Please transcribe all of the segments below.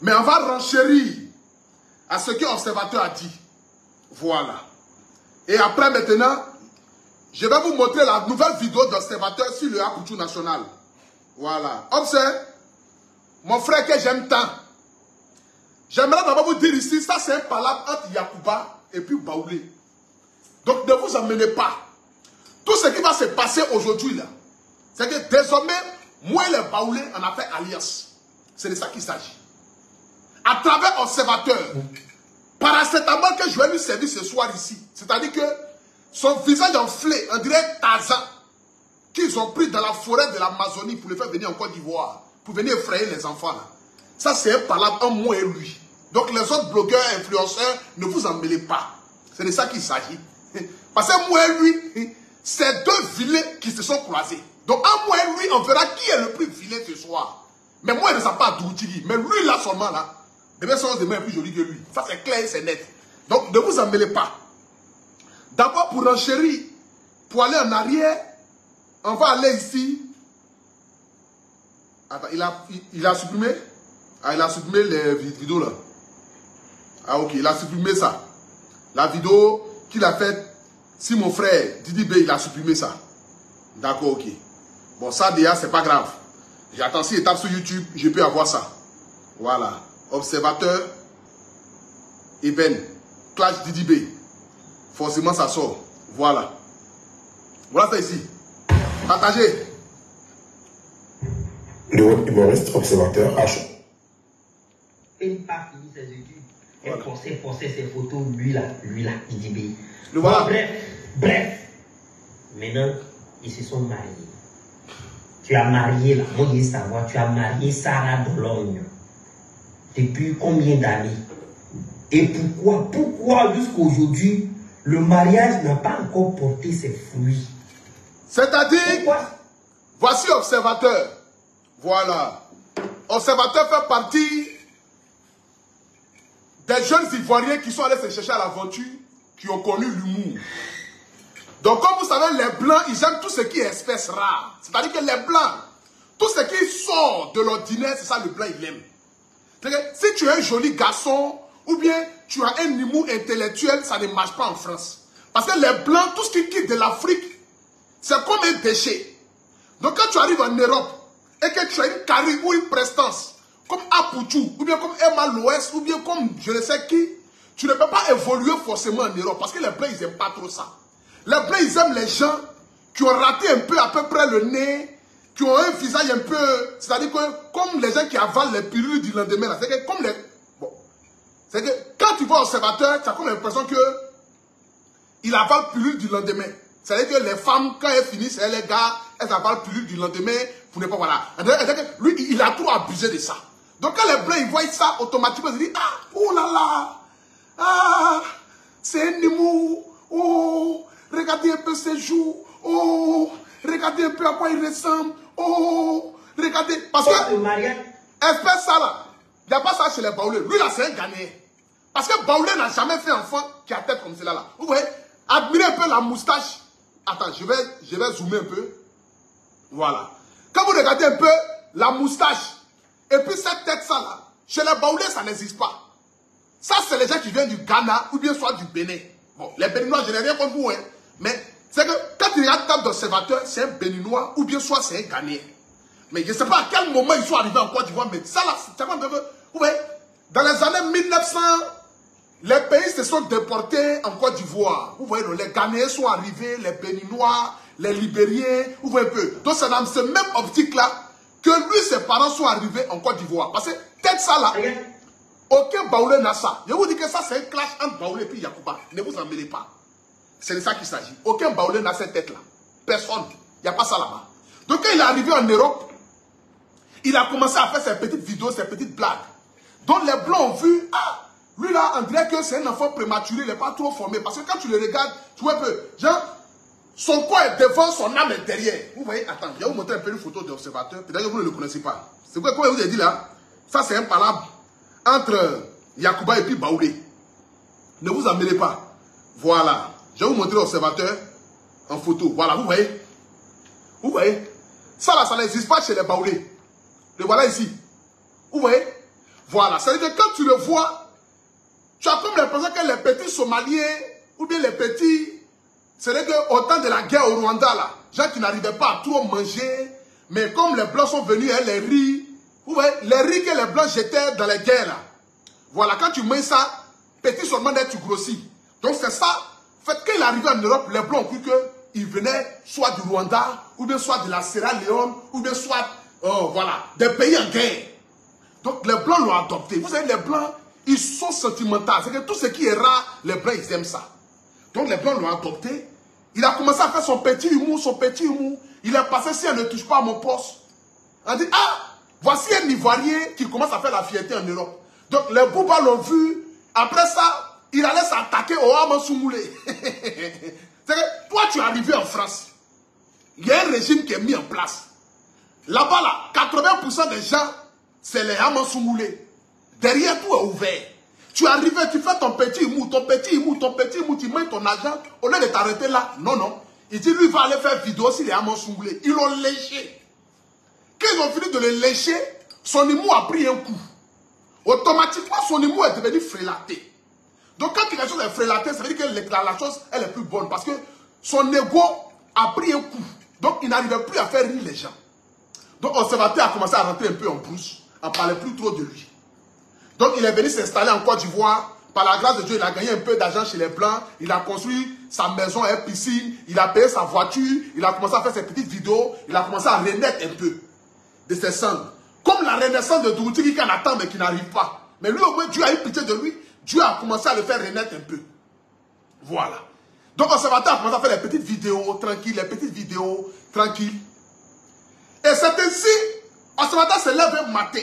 Mais on va renchérir à ce que l'observateur a dit. Voilà. Et après, maintenant, je vais vous montrer la nouvelle vidéo d'observateur sur le Akutu national. Voilà. Observe. Mon frère que j'aime tant. J'aimerais d'abord vous dire ici, ça c'est un palabre entre Yakuba et puis Baoulé. Donc ne vous emmenez pas. Tout ce qui va se passer aujourd'hui là, c'est que désormais, moi et les Baoulés, on a fait alliance. C'est de ça qu'il s'agit. À travers observateur, paracétamol que je vais lui servir ce soir ici, c'est-à-dire que son visage enflé, on dirait Tarzan, qu'ils ont pris dans la forêt de l'Amazonie pour le faire venir en Côte d'Ivoire, pour venir effrayer les enfants là. Ça, c'est un palabre en moi et lui. Donc, les autres blogueurs, influenceurs, ne vous en mêlez pas. C'est de ça qu'il s'agit. Parce que moi et lui, c'est deux vilains qui se sont croisés. Donc, en moi et lui, on verra qui est le plus vilain ce soir. Mais moi, il ne sait pas Doutigi. Mais lui, là, seulement, là, bébé son de main est plus joli que lui. Ça, c'est clair c'est net. Donc, ne vous en mêlez pas. D'abord, pour enchérir, pour aller en arrière, on va aller ici. Attends, il a, il a supprimé? Ah, il a supprimé les vidéos là. Ah, ok, il a supprimé ça. La vidéo qu'il a faite, si mon frère Didi B, il a supprimé ça. D'accord, ok. Bon, ça déjà, c'est pas grave. J'attends, si il tape sur YouTube, je peux avoir ça. Voilà. Observateur, Eben, Clash Didi B. Forcément, ça sort. Voilà. Voilà ça ici. Partagez. Le humoriste observateur H et pas fini ses études. Elle voilà. postait, postait ses photos, lui là, lui là, il dit B. Le voilà. bref, bref. Maintenant, ils se sont mariés. Tu as marié, là, je veux savoir, tu as marié Sarah Dologne. Depuis combien d'années? Et pourquoi, pourquoi jusqu'à aujourd'hui, le mariage n'a pas encore porté ses fruits? C'est-à-dire, voici observateur. Voilà. Observateur fait partie des jeunes Ivoiriens qui sont allés se chercher à l'aventure, qui ont connu l'humour. Donc, comme vous savez, les Blancs, ils aiment tout ce qui est espèce rare. C'est-à-dire que les Blancs, tout ce qui sort de l'ordinaire, c'est ça le Blanc, il aime. Si tu es un joli garçon, ou bien tu as un humour intellectuel, ça ne marche pas en France. Parce que les Blancs, tout ce qui quitte de l'Afrique, c'est comme un déchet. Donc, quand tu arrives en Europe, et que tu as une carrière ou une prestance, comme Apoutou, ou bien comme Emma Loès, ou bien comme je ne sais qui, tu ne peux pas évoluer forcément en Europe parce que les Blancs, ils n'aiment pas trop ça. Les Blancs, ils aiment les gens qui ont raté un peu à peu près le nez, qui ont un visage un peu... C'est-à-dire que comme les gens qui avalent les pilules du lendemain, c'est que comme les... Bon. C'est que quand tu vois observateur, tu as comme l'impression que il avale pilule du lendemain. C'est-à-dire que les femmes, quand elles finissent, les gars, elles avalent pilule du lendemain pour ne pas... Voilà. Lui, il a trop abusé de ça. Donc quand les blancs ils voient ça, automatiquement ils disent Ah, oh là là, ah, c'est un humour, oh, regardez un peu ses joues, oh, regardez un peu à quoi il ressemble, oh, regardez. Parce que, espèce ça là, il n'y a pas ça chez les Baoulés. Lui là, c'est un Ghanéen. Parce que Baoulé n'a jamais fait enfant qui a tête comme cela là. Vous voyez, admirez un peu la moustache. Attends, je vais, je vais zoomer un peu. Voilà. Quand vous regardez un peu la moustache, et puis cette tête-ça là, chez les Baoulés, ça n'existe pas. Ça, c'est les gens qui viennent du Ghana ou bien soit du Bénin. Bon, les Béninois, je n'ai rien contre vous, hein. Mais c'est que quand tu regardes table d'observateur, c'est un Béninois ou bien soit c'est un Ghanéen. Mais je ne sais pas à quel moment ils sont arrivés en Côte d'Ivoire, mais ça là, c'est un peu... Vous voyez, dans les années 1900, les pays se sont déportés en Côte d'Ivoire. Vous voyez, les Ghanéens sont arrivés, les Béninois, les Libériens, vous voyez un peu. Donc c'est dans ce même optique-là que lui, ses parents sont arrivés en Côte d'Ivoire. Parce que peut-être ça là, aucun Baoulé n'a ça. Je vous dis que ça, c'est un clash entre Baoulé et Yacouba. Ne vous en mêlez pas. C'est de ça qu'il s'agit. Aucun Baoulé n'a cette tête-là. Personne. Il n'y a pas ça là-bas. Donc quand il est arrivé en Europe, il a commencé à faire ses petites vidéos, ses petites blagues. Donc les Blancs ont vu, ah, lui là, on dirait que c'est un enfant prématuré, il n'est pas trop formé. Parce que quand tu le regardes, tu vois un peu, genre, son corps est devant, son âme est derrière. Vous voyez, attends, je vais vous montrer un peu une photo d'observateur. Peut-être que vous ne le connaissez pas. C'est quoi, comme je vous ai dit là, ça c'est un palabre entre Yakuba et puis Baoulé. Ne vous emmêlez pas. Voilà. Je vais vous montrer l'observateur en photo. Voilà, vous voyez? Vous voyez? Ça là, ça n'existe pas chez les Baoulés. Le voilà ici. Vous voyez? Voilà, c'est-à-dire que quand tu le vois, tu as comme l'impression que les petits Somaliens, ou bien les petits, c'est-à-dire qu'au temps de la guerre au Rwanda, là, gens qui n'arrivaient pas à trop manger, mais comme les Blancs sont venus, hein, les riz, les riz que les Blancs jetaient dans les guerres, là. Voilà, quand tu mets ça, petit seulement tu grossis. Donc c'est ça. Fait, quand il arrivait en Europe, les Blancs ont cru qu'il venait soit du Rwanda, ou bien soit de la Sierra Leone, ou bien soit, oh, voilà, des pays en guerre. Donc les Blancs l'ont adopté. Vous savez, les Blancs, ils sont sentimentaux. C'est que tout ce qui est rare, les Blancs, ils aiment ça. Donc les Blancs l'ont adopté. Il a commencé à faire son petit humour, son petit humour. Il a passé si elle ne touche pas à mon poste. On dit, ah, voici un Ivoirien qui commence à faire la fierté en Europe. Donc les Bouba l'ont vu. Après ça, il allait s'attaquer au Haman Soumoulé. Toi, tu es arrivé en France. Il y a un régime qui est mis en place. Là-bas, là, 80% des gens, c'est les Haman Soumoulé. Derrière tout est ouvert. Tu es arrivé, tu fais ton petit mou, ton petit mou, ton petit mou, tu mets ton argent. Au lieu de t'arrêter là, non, non. Il dit, lui, il va aller faire vidéo s'il est Haman Soumoulé. Ils l'ont léché. Quand ils ont fini de le lécher, son émou a pris un coup automatiquement son humour est devenu frélaté. Donc quand quelque chose est frélaté, ça veut dire que la, chose elle est plus bonne parce que son ego a pris un coup. Donc il n'arrivait plus à faire rire les gens. Donc Observateur a commencé à rentrer un peu en brousse, on ne parlait plus trop de lui. Donc il est venu s'installer en Côte d'Ivoire. Par la grâce de Dieu, il a gagné un peu d'argent chez les Blancs. Il a construit sa maison et piscine. Il a payé sa voiture. Il a commencé à faire ses petites vidéos. Il a commencé à renaître un peu de ses cendres. Comme la renaissance de Douti qui en attend mais qui n'arrive pas. Mais lui, au moins, Dieu a eu pitié de lui. Dieu a commencé à le faire renaître un peu. Voilà. Donc, Observateur a commencé à faire les petites vidéos tranquilles, les petites vidéos tranquilles. Et c'est ainsi, Observateur se lève un matin.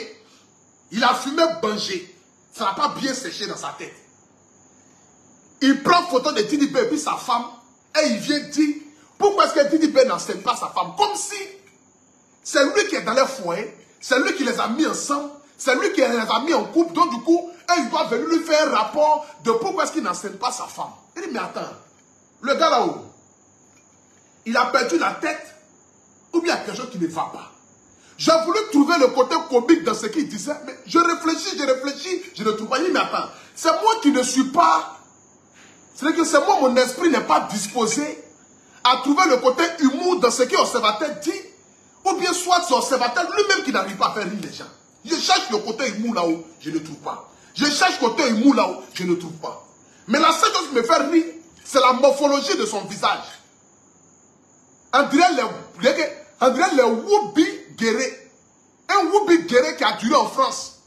Il a fumé bangé. Ça n'a pas bien séché dans sa tête. Il prend photo de Didi et puis sa femme. Et il vient dire, pourquoi est-ce que Didi n'enseigne pas sa femme? Comme si c'est lui qui est dans les foyers c'est lui qui les a mis ensemble. C'est lui qui les a mis en couple. Donc, du coup, il doit venir lui faire un rapport de pourquoi est-ce qu'il n'enseigne pas sa femme. Il dit, mais attends, le gars là-haut, il a perdu la tête ou bien il y a quelque chose qui ne va pas. J'ai voulu trouver le côté comique dans ce qu'il disait, mais je réfléchis, je réfléchis, je ne trouve pas. Il dit, mais attends, c'est moi qui ne suis pas... C'est que c'est moi, mon esprit n'est pas disposé à trouver le côté humour dans ce qu'observateur dit ou bien soit son observateur lui-même qui n'arrive pas à faire rire les gens. Je cherche le côté humour là-haut, je ne trouve pas. Je cherche le côté humour là-haut, je ne trouve pas. Mais la seule chose qui me fait rire, c'est la morphologie de son visage. Les, on dirait les Woubi guéré. Un Woubi guéré qui a duré en France.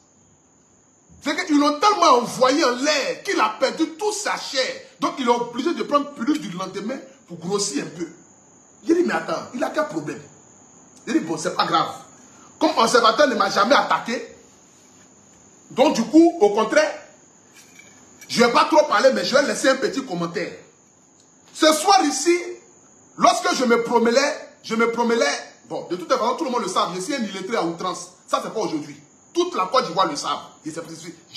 C'est qu'ils l'ont tellement envoyé en l'air qu'il a perdu toute sa chair. Donc il est obligé de prendre plus du lendemain pour grossir un peu. Il dit, mais attends, il a quel problème? Il dit, bon, c'est pas grave. Comme observateur ne m'a jamais attaqué, donc du coup, au contraire, je ne vais pas trop parler, mais je vais laisser un petit commentaire. Ce soir ici, lorsque je me promenais, je me promenais, bon, de toute façon, tout le monde le sait, je suis un illettré à outrance. Ça, c'est pas aujourd'hui. Toute la Côte d'Ivoire le savent. Je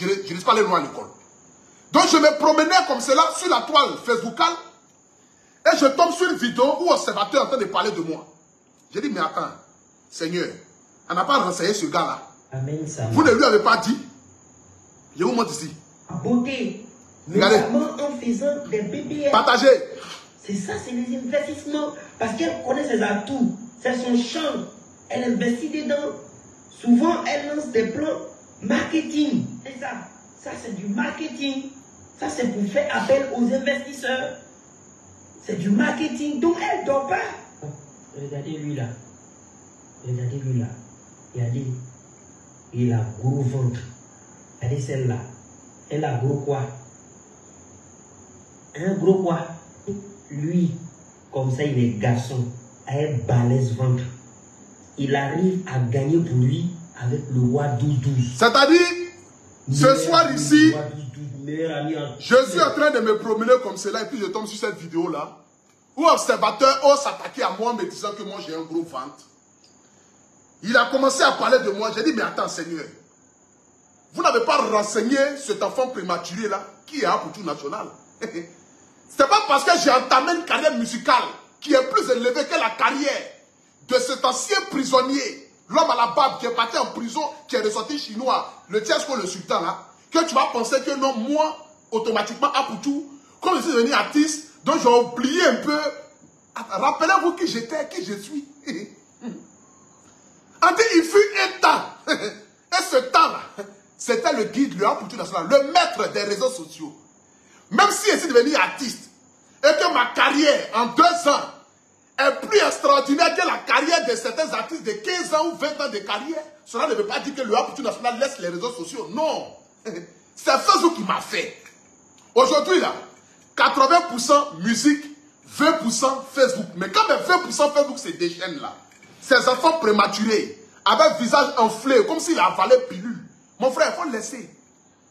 ne laisse pas les loin à l'école. Donc, je me promenais comme cela sur la toile Facebookale et je tombe sur une vidéo où observateur est en train de parler de moi. J'ai dit, mais attends, Seigneur, on n'a pas renseigné ce gars-là. Vous ne lui avez pas dit? Je vous montre ici. Beauté. Regardez. en faisant des bébés. Partagez. C'est ça, c'est les investissements. Parce qu'elle connaît ses atouts. C'est son champ. Elle investit dedans. Souvent, elle lance des plans marketing. C'est ça. Ça, c'est du marketing. Ça, c'est pour faire appel aux investisseurs. C'est du marketing. Donc, elle ne dort pas. Regardez lui là. Regardez lui là. Regardez. Il a gros ventre. Regardez celle-là. Elle a gros quoi Un gros quoi Lui, comme ça, il est garçon. Un balèze ventre. Il arrive à gagner pour lui avec le roi 12-12. C'est-à-dire, ce soir ici, je suis en train de me promener comme cela et puis je tombe sur cette vidéo-là où observateur ose s'attaquer à moi me disant que moi j'ai un gros ventre. Il a commencé à parler de moi. J'ai dit, mais attends Seigneur, vous n'avez pas renseigné cet enfant prématuré là, qui est pour tout national. C'est pas parce que j'ai entamé une carrière musicale qui est plus élevée que la carrière de cet ancien prisonnier, l'homme à la barbe qui est parti en prison, qui est ressorti chinois, le Tiesco, le sultan là, que tu vas penser que non, moi, automatiquement, tout, comme je suis devenu artiste, donc j'ai oublié un peu. Rappelez-vous qui j'étais, qui je suis. Il fut un temps. Et ce temps-là, c'était le guide, le Aputu national, le maître des réseaux sociaux. Même si je suis devenu artiste, et que ma carrière en deux ans est plus extraordinaire que la carrière de certains artistes de 15 ans ou 20 ans de carrière, cela ne veut pas dire que le Aputu national laisse les réseaux sociaux. Non. C'est Facebook qui m'a fait. Aujourd'hui, là, 80% musique, 20% Facebook. Mais quand même 20% Facebook se déchaîne là, ces enfants prématurés, avec visage enflé, comme s'il avalé pilule. Mon frère, il faut le laisser.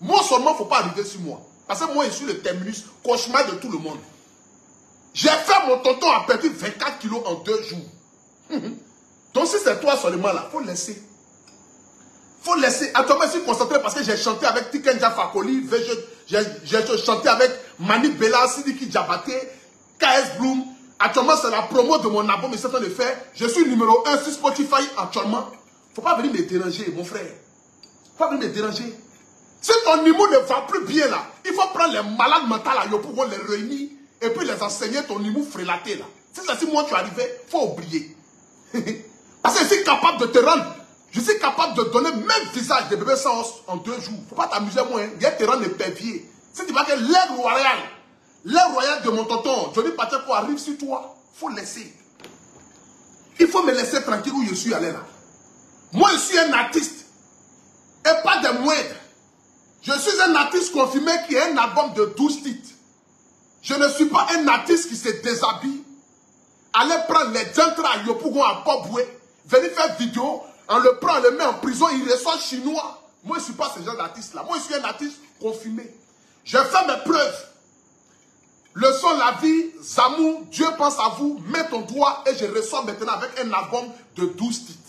Moi seulement, il ne faut pas arriver sur moi. Parce que moi, je suis le terminus, cauchemar de tout le monde. J'ai fait mon tonton à perdu 24 kilos en deux jours. Donc si c'est toi seulement là, il faut laisser. Il faut laisser. Actuellement, je suis concentré parce que j'ai chanté avec Tikenja Fakoli, j'ai chanté avec Mani Bella, Sidiki Diabaté, KS Bloom. Actuellement, c'est la promo de mon album, mais c'est en train de faire. Je suis numéro 1 sur Spotify actuellement. Il ne faut pas venir me déranger, mon frère. Pas venir me déranger. Si ton niveau ne va plus bien là, il faut prendre les malades mentaux là, pour les réunir et puis les enseigner ton niveau frélaté là. Si c'est si moi tu arrivais, il faut oublier. Parce que je suis capable de te rendre, je suis capable de donner même visage de bébé sans en deux jours. Faut pas t'amuser moi, hein. il te rendre épervier. Si tu vois que l'air royal, l'air royal de mon tonton, Johnny Pacheco arrive sur toi, faut laisser. Il faut me laisser tranquille où je suis allé là. Moi, je suis un artiste. Et pas de moindre. Je suis un artiste confirmé qui a un album de 12 titres. Je ne suis pas un artiste qui se déshabille. Allez prendre les gentles à Yopougon à Boboué. Venir faire vidéo. On le prend, on le met en prison, il ressort chinois. Moi, je ne suis pas ce genre d'artiste-là. Moi, je suis un artiste confirmé. J'ai fait mes preuves. Le son, la vie, Zamou, Dieu pense à vous, mets ton doigt et je ressors maintenant avec un album de 12 titres.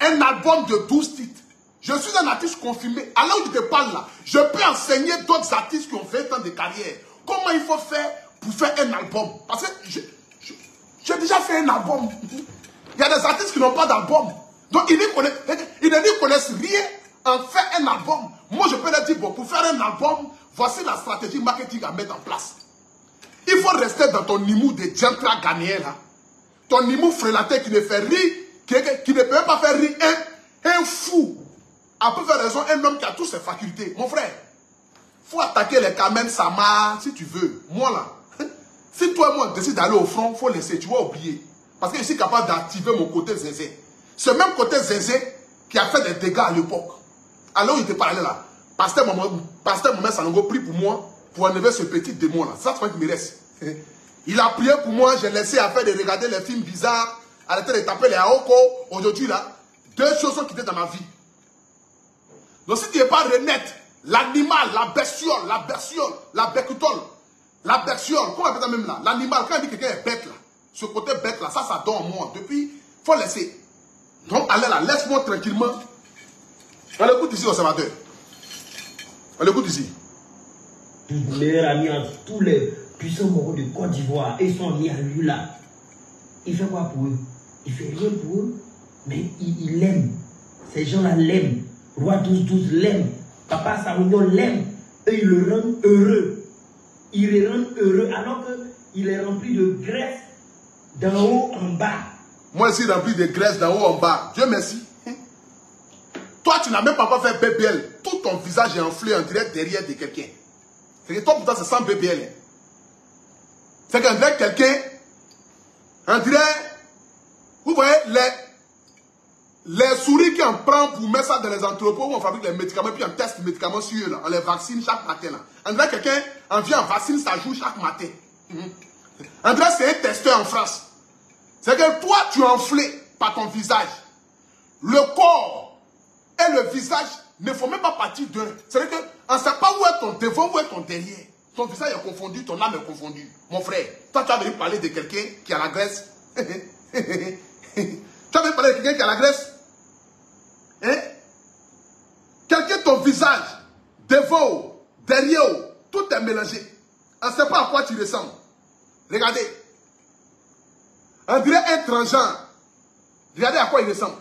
Un album de 12 titres. Je suis un artiste confirmé. Alors où je te parle là, je peux enseigner d'autres artistes qui ont 20 ans de carrière. Comment il faut faire pour faire un album? Parce que j'ai déjà fait un album. Il y a des artistes qui n'ont pas d'album. Donc ils ne, connaissent, rien en faire un album. Moi je peux leur dire, bon, pour faire un album, voici la stratégie marketing à mettre en place. Il faut rester dans ton niveau de gentleman gagné là. Ton niveau frélaté qui ne fait rire, qui, ne peut pas faire rire un fou. Peu faire raison, un homme qui a toutes ses facultés. Mon frère, faut attaquer les Kamen Sama si tu veux. Moi là, si toi et moi on décide d'aller au front, faut laisser, tu vas oublier. Parce que je suis capable d'activer mon côté zézé. Ce même côté zézé qui a fait des dégâts à l'époque. Alors il était parlé là. Pasteur Mohamed Salongo prie pour moi pour enlever ce petit démon là. Ça, c'est qui me reste. Il a prié pour moi, j'ai laissé à faire de regarder les films bizarres, arrêter de taper les Aoko. Aujourd'hui là, deux choses sont quittées dans ma vie. Donc si tu n'es pas honnête, l'animal, la bestiole, la bestiole, la becutole, la bestiole, comment on appelle ça même là? L'animal, quand il dit que quelqu'un est bête là, ce côté bête là, ça, ça donne en moi. Depuis, il faut laisser. Donc allez là, laisse-moi tranquillement. On l'écoute ici, observateur. On l'écoute ici. Meilleur ami tous les puissants moraux de Côte d'Ivoire, ils sont liés à lui là. Il fait quoi pour eux? Il fait rien pour eux, mais il, il l'aime. Ces gens-là l'aiment. Roi 12-12 l'aime. Papa Sarouno l'aime. Et il le rend heureux. Il le rend heureux alors qu'il est rempli de graisse d'en haut en bas. Moi, je suis rempli de graisse d'en haut en bas. Dieu merci. Toi, tu n'as même pas fait BBL. Tout ton visage est enflé en direct derrière de quelqu'un. C'est que toi, pour toi, c'est sans BBL. C'est qu'en dirait quelqu'un, on dirait, vous voyez, les, les souris qui en prennent pour mettre ça dans les entrepôts où on fabrique les médicaments, puis on teste les médicaments sur eux, là, on les vaccine chaque matin. Là. On quelqu'un, on vient en vaccine sa joue chaque matin. On dirait c'est un testeur en France. C'est que toi, tu es enflé par ton visage. Le corps et le visage ne font même pas partie d'un. C'est-à-dire qu'on ne sait pas où est ton devant, où est ton derrière. Ton visage est confondu, ton âme est confondue. Mon frère, toi, tu as venu parler de quelqu'un qui a la graisse. tu as venu parler de quelqu'un qui a la graisse. Hein? Quelqu'un, ton visage, devant, derrière, tout est mélangé. On ne sait pas à quoi tu ressembles. Regardez. On dirait un transgenre. Regardez à quoi il ressemble.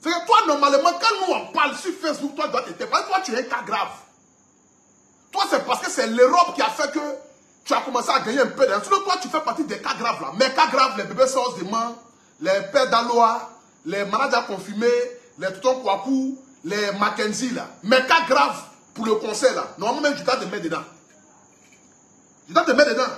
C'est que toi, normalement, quand nous on parle sur Facebook, toi, dois toi, tu es un cas grave. Toi, c'est parce que c'est l'Europe qui a fait que tu as commencé à gagner un peu d'argent. Sinon, toi, tu fais partie des cas graves là. Mais cas graves, les bébés sortent des mains, les pères d'Aloa, les managers confirmés, les toutons Kwaku, les Mackenzie là. Mais cas graves pour le conseil là. Normalement, tu dois te mettre dedans. Tu dois te mettre dedans.